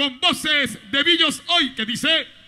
con voces de Villos hoy que dice...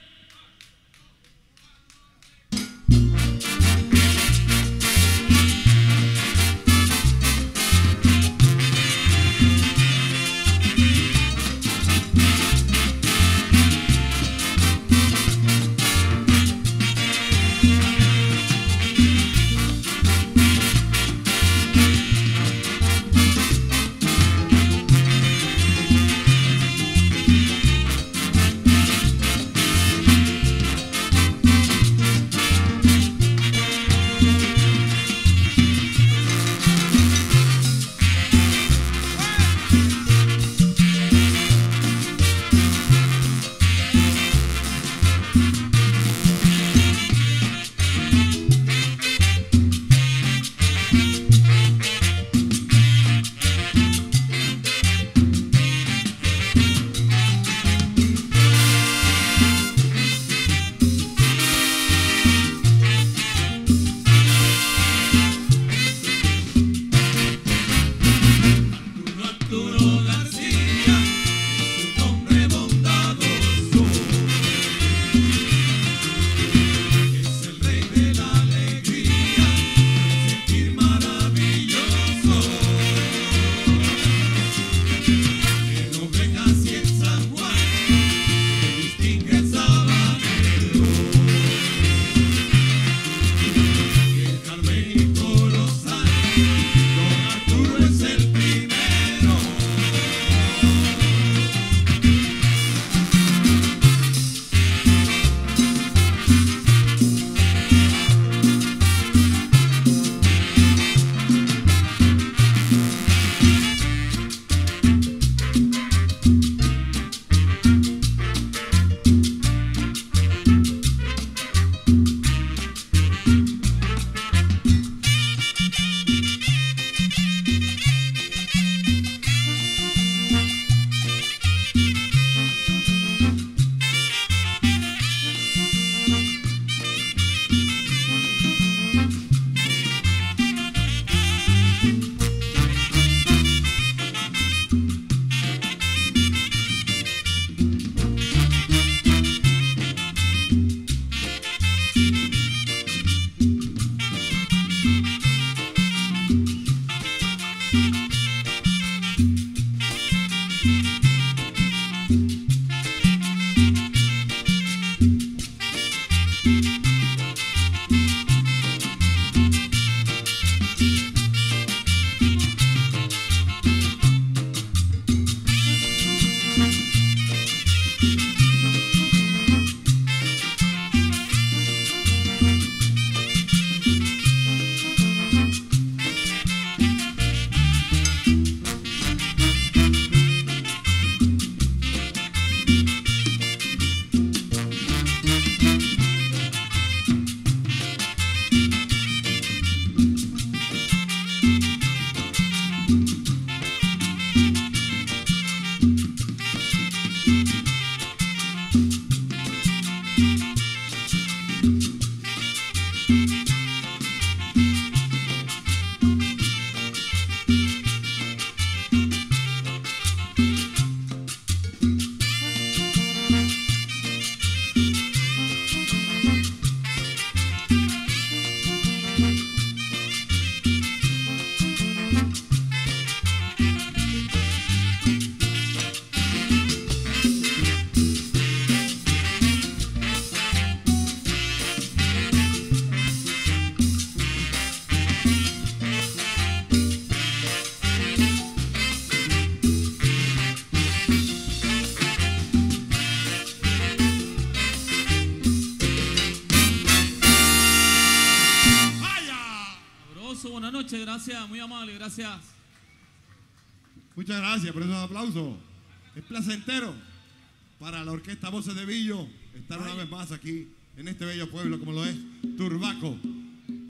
gracias, muy amable, gracias. Muchas gracias por esos aplausos. Es placentero para la Orquesta Voces de Villo estar una vez más aquí en este bello pueblo como lo es Turbaco.